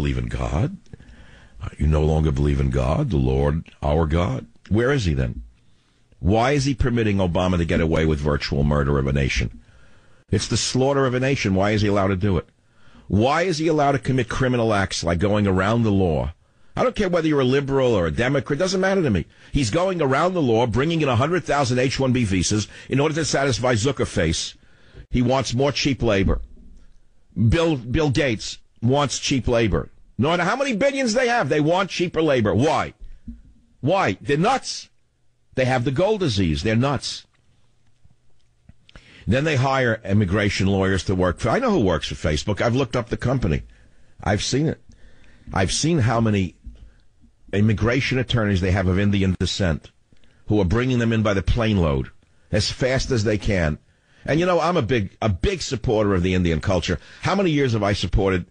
believe in God? Uh, you no longer believe in God, the Lord, our God? Where is he then? Why is he permitting Obama to get away with virtual murder of a nation? It's the slaughter of a nation. Why is he allowed to do it? Why is he allowed to commit criminal acts like going around the law? I don't care whether you're a liberal or a Democrat. It doesn't matter to me. He's going around the law, bringing in 100,000 H-1B visas in order to satisfy Zuckerface. He wants more cheap labor. Bill, Bill Gates wants cheap labor. No matter how many billions they have, they want cheaper labor. Why? Why? They're nuts. They have the gold disease. They're nuts. Then they hire immigration lawyers to work for. I know who works for Facebook. I've looked up the company. I've seen it. I've seen how many immigration attorneys they have of Indian descent who are bringing them in by the plane load as fast as they can. And you know, I'm a big a big supporter of the Indian culture. How many years have I supported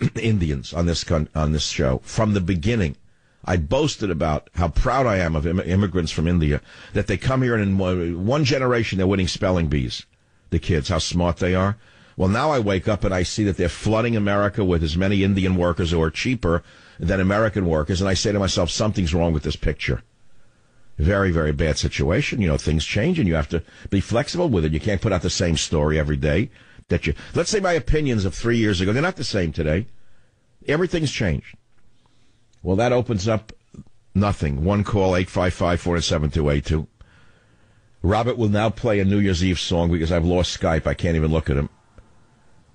Indians on this on this show from the beginning? I boasted about how proud I am of Im- immigrants from India that they come here and in one, one generation they're winning spelling bees. The kids, how smart they are. Well, now I wake up and I see that they're flooding America with as many Indian workers who are cheaper than American workers, and I say to myself, something's wrong with this picture. Very, very bad situation. You know, things change and you have to be flexible with it. You can't put out the same story every day that you, let's say my opinions of three years ago, they're not the same today. Everything's changed. Well, that opens up nothing. One call, 855 47282. Robert will now play a New Year's Eve song because I've lost Skype. I can't even look at him.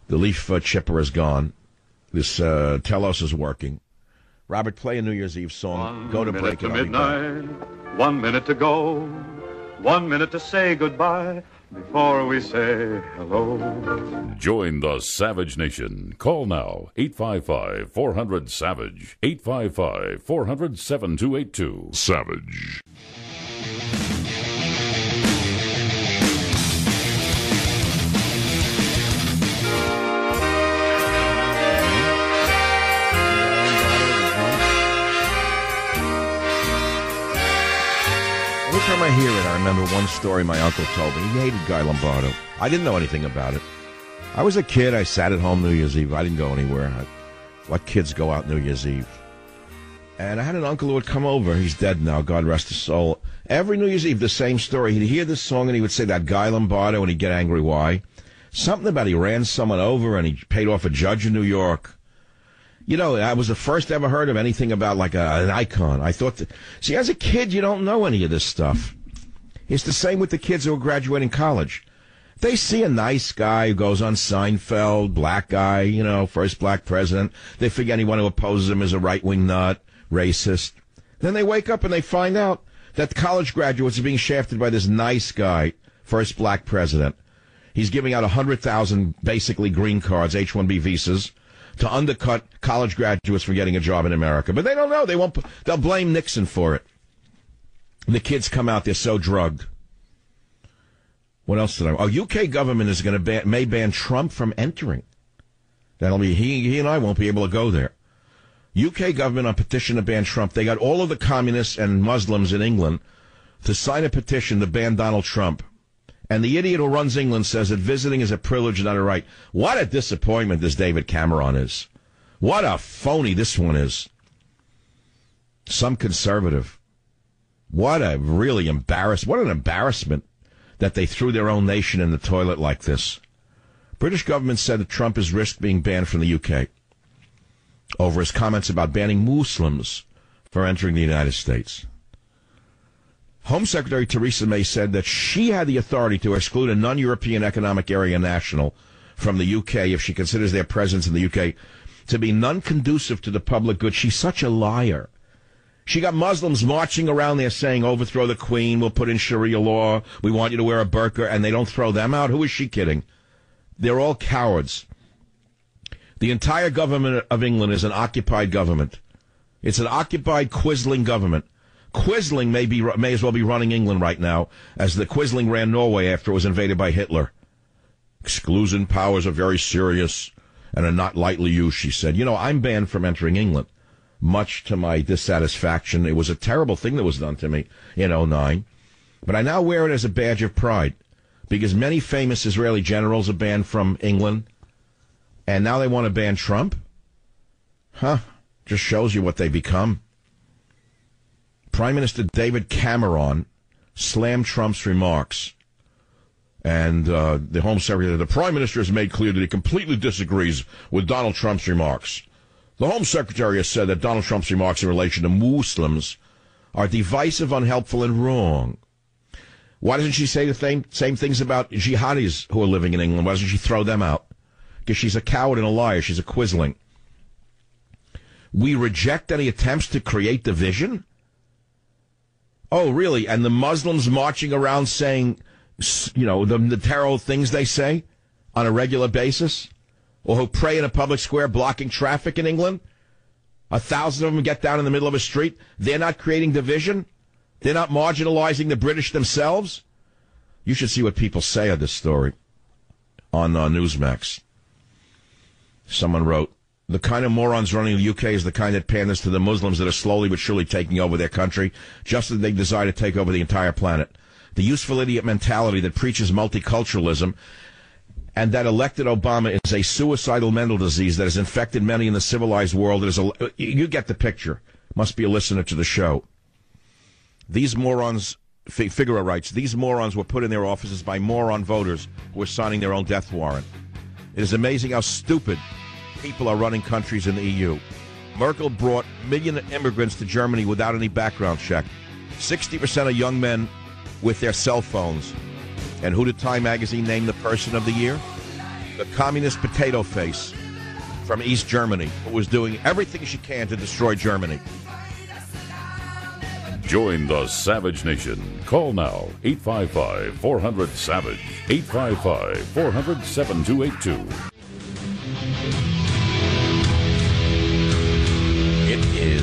The leaf uh, chipper is gone. This uh, Telos is working. Robert, play a New Year's Eve song. One go to break to and I'll be back. midnight, one minute to go, one minute to say goodbye before we say hello. Join the Savage Nation. Call now 855 400 Savage. 855 400 7282. Savage. Every time I hear it, I remember one story my uncle told me. He hated Guy Lombardo. I didn't know anything about it. I was a kid. I sat at home New Year's Eve. I didn't go anywhere. I, what kids go out New Year's Eve? And I had an uncle who would come over. He's dead now. God rest his soul. Every New Year's Eve, the same story. He'd hear this song and he would say that Guy Lombardo and he'd get angry. Why? Something about he ran someone over and he paid off a judge in New York. You know, I was the first ever heard of anything about like a, an icon. I thought, that, see, as a kid, you don't know any of this stuff. It's the same with the kids who are graduating college. They see a nice guy who goes on Seinfeld, black guy, you know, first black president. They figure anyone who opposes him is a right wing nut, racist. Then they wake up and they find out that college graduates are being shafted by this nice guy, first black president. He's giving out 100,000 basically green cards, H-1B visas, to undercut college graduates from getting a job in America. But they don't know. They won't, they'll blame Nixon for it. The kids come out, they're so drugged. What else did I? Oh, UK government is going to ban, may ban Trump from entering. That'll be he. He and I won't be able to go there. UK government on petition to ban Trump. They got all of the communists and Muslims in England to sign a petition to ban Donald Trump. And the idiot who runs England says that visiting is a privilege, not a right. What a disappointment this David Cameron is. What a phony this one is. Some conservative. What a really embarrass. What an embarrassment that they threw their own nation in the toilet like this. British government said that Trump has risked being banned from the UK over his comments about banning Muslims for entering the United States. Home Secretary Theresa May said that she had the authority to exclude a non-European economic area national from the UK if she considers their presence in the UK to be non-conducive to the public good. She's such a liar. She got Muslims marching around there saying, overthrow the queen, we'll put in Sharia law, we want you to wear a burqa, and they don't throw them out. Who is she kidding? They're all cowards. The entire government of England is an occupied government. It's an occupied Quisling government. Quisling may be may as well be running England right now, as the Quisling ran Norway after it was invaded by Hitler. Exclusion powers are very serious and are not lightly used, she said. You know, I'm banned from entering England, much to my dissatisfaction. It was a terrible thing that was done to me in 09. But I now wear it as a badge of pride because many famous Israeli generals are banned from England, and now they want to ban Trump. Huh? Just shows you what they become. Prime Minister David Cameron slammed Trump's remarks. And uh, the Home Secretary, the Prime Minister has made clear that he completely disagrees with Donald Trump's remarks. The Home Secretary has said that Donald Trump's remarks in relation to Muslims are divisive, unhelpful, and wrong. Why doesn't she say the same, same things about jihadis who are living in England? Why doesn't she throw them out? Because she's a coward and a liar. She's a quisling. We reject any attempts to create division? Oh, really? And the Muslims marching around saying, you know, the, the terrible things they say on a regular basis? Or who pray in a public square blocking traffic in England? A thousand of them get down in the middle of a street. They're not creating division? They're not marginalizing the British themselves? You should see what people say of this story on uh, Newsmax. Someone wrote, the kind of morons running the UK is the kind that panders to the Muslims that are slowly but surely taking over their country, just as they desire to take over the entire planet. The useful idiot mentality that preaches multiculturalism and that elected Obama is a suicidal mental disease that has infected many in the civilized world. Is a, you get the picture. Must be a listener to the show. These morons, Figaro writes, these morons were put in their offices by moron voters who were signing their own death warrant. It is amazing how stupid people are running countries in the EU. Merkel brought million immigrants to Germany without any background check. 60% of young men with their cell phones. And who did Time magazine name the person of the year? The communist potato face from East Germany, who was doing everything she can to destroy Germany. Join the Savage Nation. Call now 855 400 Savage. 855 400 7282.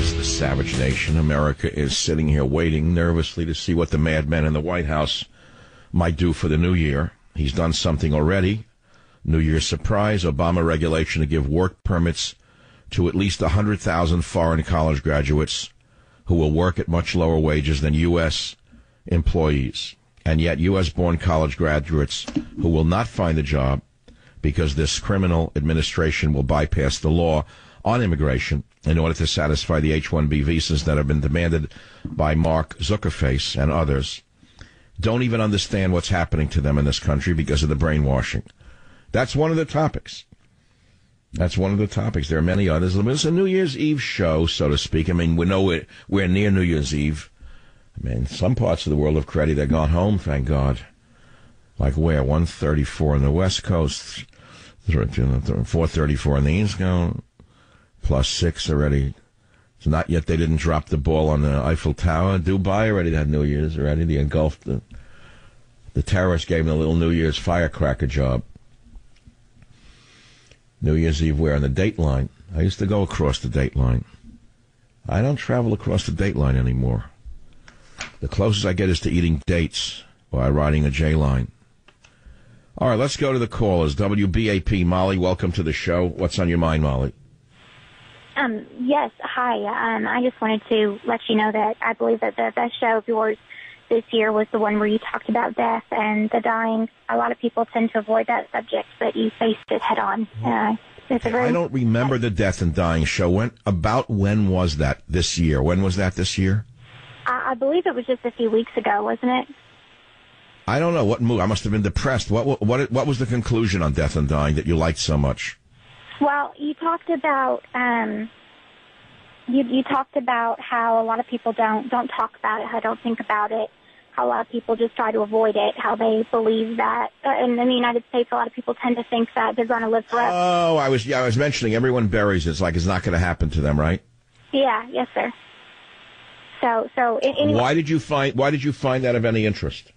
Is the Savage Nation. America is sitting here waiting nervously to see what the madman in the White House might do for the new year. He's done something already. New Year's surprise Obama regulation to give work permits to at least 100,000 foreign college graduates who will work at much lower wages than U.S. employees. And yet, U.S. born college graduates who will not find a job because this criminal administration will bypass the law on immigration in order to satisfy the H 1B visas that have been demanded by Mark Zuckerface and others don't even understand what's happening to them in this country because of the brainwashing. That's one of the topics. That's one of the topics. There are many others. It's a New Year's Eve show, so to speak. I mean, we know we're, we're near New Year's Eve. I mean, some parts of the world have credit. They're gone home, thank God. Like where? 134 on the West Coast, 434 on the East Coast, plus six already. It's not yet they didn't drop the ball on the Eiffel Tower. Dubai already had New Year's already. They engulfed the, the terrorists gave them a little New Year's firecracker job. New Year's Eve where on the date line. I used to go across the date line. I don't travel across the date line anymore. The closest I get is to eating dates while riding a J line. All right, let's go to the callers. WBAP, Molly, welcome to the show. What's on your mind, Molly? Um, yes, hi. Um, I just wanted to let you know that I believe that the best show of yours this year was the one where you talked about death and the dying. A lot of people tend to avoid that subject, but you faced it head on. Uh, I don't remember the death and dying show. When about when was that this year? When was that this year? I, I believe it was just a few weeks ago, wasn't it? I don't know what move. I must have been depressed. What what what was the conclusion on death and dying that you liked so much? Well, you talked about um, you you talked about how a lot of people don't don't talk about it, how don't think about it, how a lot of people just try to avoid it, how they believe that uh, in, in the United States, a lot of people tend to think that they're going to live forever. Oh, I was yeah, I was mentioning everyone buries it. It's like it's not going to happen to them, right? Yeah. Yes, sir. So so. Anyway, why did you find Why did you find that of any interest?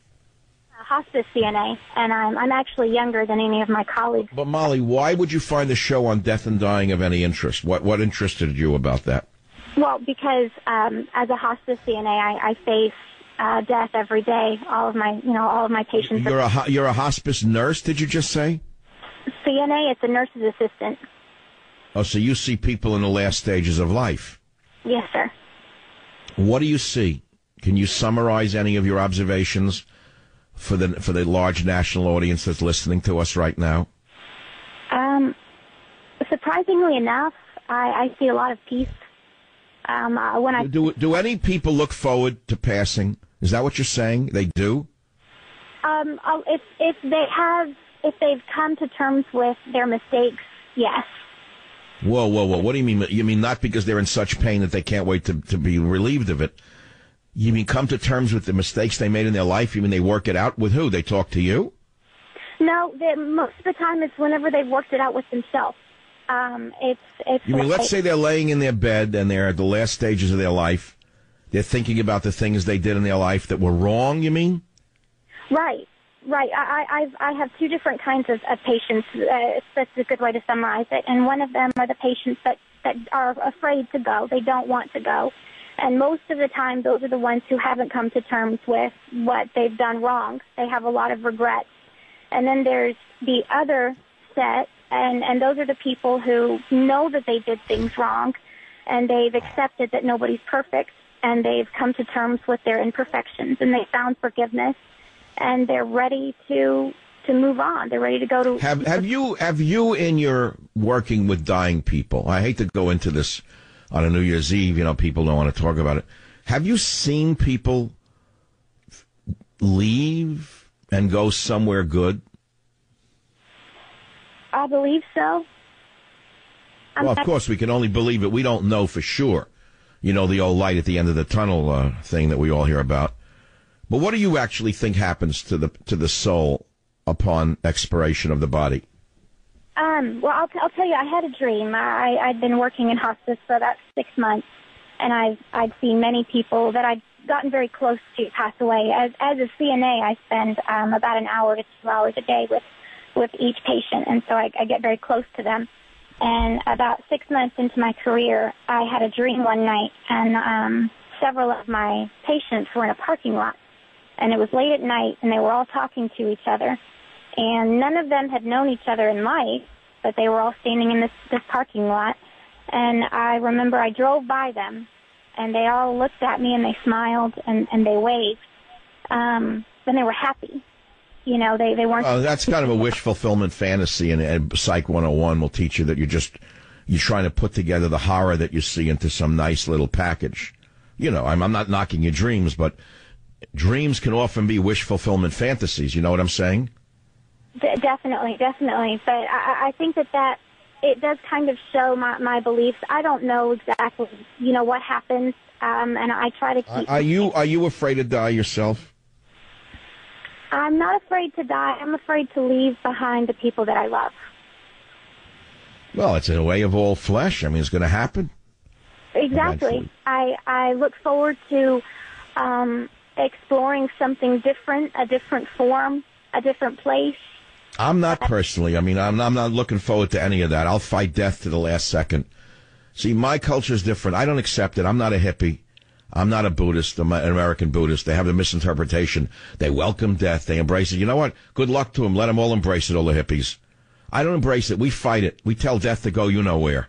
Hospice CNA, and I'm, I'm actually younger than any of my colleagues. But Molly, why would you find the show on death and dying of any interest? What what interested you about that? Well, because um, as a hospice CNA, I, I face uh, death every day. All of my, you know, all of my patients. You're are, a you're a hospice nurse. Did you just say? CNA. It's a nurse's assistant. Oh, so you see people in the last stages of life? Yes, sir. What do you see? Can you summarize any of your observations for the for the large national audience that's listening to us right now? Um, surprisingly enough, I, I see a lot of peace. Um, uh, when I Do do any people look forward to passing? Is that what you're saying? They do. um, uh, if if they have if they've come to terms with their mistakes, yes. Whoa, whoa, whoa! What do you mean? You mean not because they're in such pain that they can't wait to, to be relieved of it? You mean come to terms with the mistakes they made in their life? You mean they work it out with who? They talk to you? No, the, most of the time it's whenever they've worked it out with themselves. Um, it's it's. You mean like- let's say they're laying in their bed and they're at the last stages of their life. They're thinking about the things they did in their life that were wrong. You mean? Right, right. I, I, I've, I have two different kinds of, of patients. Uh, that's a good way to summarize it. And one of them are the patients that, that are afraid to go. They don't want to go. And most of the time, those are the ones who haven't come to terms with what they've done wrong. They have a lot of regrets. And then there's the other set, and, and those are the people who know that they did things wrong, and they've accepted that nobody's perfect, and they've come to terms with their imperfections, and they found forgiveness, and they're ready to to move on. They're ready to go to. Have have you have you in your working with dying people? I hate to go into this on a New Year's Eve. You know, people don't want to talk about it. Have you seen people leave and go somewhere good? I believe so. I'm Well, of course, we can only believe it. We don't know for sure. You know, the old light at the end of the tunnel uh, thing that we all hear about. But what do you actually think happens to the to the soul upon expiration of the body? Um, well, I'll, t- I'll tell you, I had a dream. I, I'd been working in hospice for about six months, and I've I'd seen many people that I'd gotten very close to pass away. As as a CNA, I spend um, about an hour to two hours a day with with each patient, and so I, I get very close to them. And about six months into my career, I had a dream one night, and um, several of my patients were in a parking lot, and it was late at night, and they were all talking to each other and none of them had known each other in life, but they were all standing in this this parking lot. And I remember I drove by them, and they all looked at me and they smiled and and they waved. Um, then they were happy. You know, they they weren't. Oh, that's kind of a wish fulfillment fantasy, and, and Psych 101 will teach you that you're just you're trying to put together the horror that you see into some nice little package. You know, I'm I'm not knocking your dreams, but dreams can often be wish fulfillment fantasies. You know what I'm saying? D- definitely, definitely. But I, I think that that it does kind of show my my beliefs. I don't know exactly, you know, what happens, um, and I try to keep. Are you are you afraid to die yourself? I'm not afraid to die. I'm afraid to leave behind the people that I love. Well, it's in a way of all flesh. I mean, it's going to happen. Exactly. I I look forward to um, exploring something different, a different form, a different place. I'm not personally. I mean, I'm, I'm not looking forward to any of that. I'll fight death to the last second. See, my culture is different. I don't accept it. I'm not a hippie. I'm not a Buddhist. I'm an American Buddhist. They have the misinterpretation. They welcome death. They embrace it. You know what? Good luck to them. Let them all embrace it, all the hippies. I don't embrace it. We fight it. We tell death to go you know where.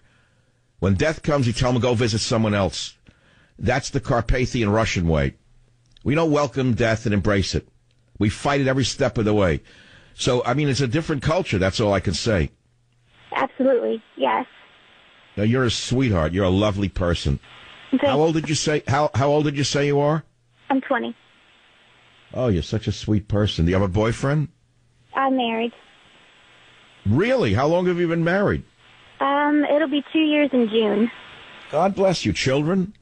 When death comes, you tell them go visit someone else. That's the Carpathian Russian way. We don't welcome death and embrace it. We fight it every step of the way. So, I mean, it's a different culture. That's all I can say. Absolutely, yes. Now, you're a sweetheart. You're a lovely person. How old did you say? How How old did you say you are? I'm 20. Oh, you're such a sweet person. Do you have a boyfriend? I'm married. Really? How long have you been married? Um, it'll be two years in June. God bless you. Children?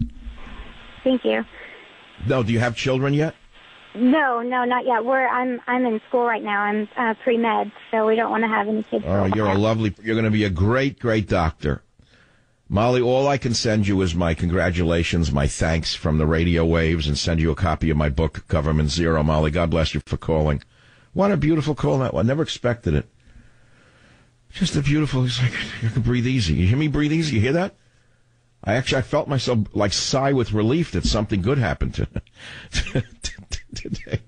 Thank you. No. Do you have children yet? No, no, not yet. We're I'm I'm in school right now. I'm uh, pre med, so we don't want to have any kids. Oh, you're a lovely. You're going to be a great, great doctor. Molly, all I can send you is my congratulations, my thanks from the radio waves, and send you a copy of my book, Government Zero. Molly, God bless you for calling. What a beautiful call that one. Never expected it. Just a beautiful. It's like you can breathe easy. You hear me breathe easy? You hear that? I actually I felt myself like sigh with relief that something good happened to today.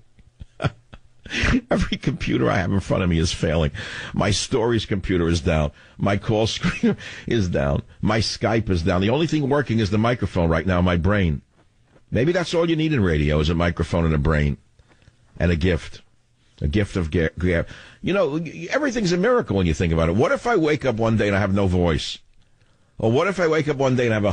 Every computer I have in front of me is failing. My stories computer is down. My call screener is down. My Skype is down. The only thing working is the microphone right now my brain. Maybe that's all you need in radio is a microphone and a brain and a gift. A gift of ga- ga- You know, everything's a miracle when you think about it. What if I wake up one day and I have no voice? Or what if I wake up one day and I have a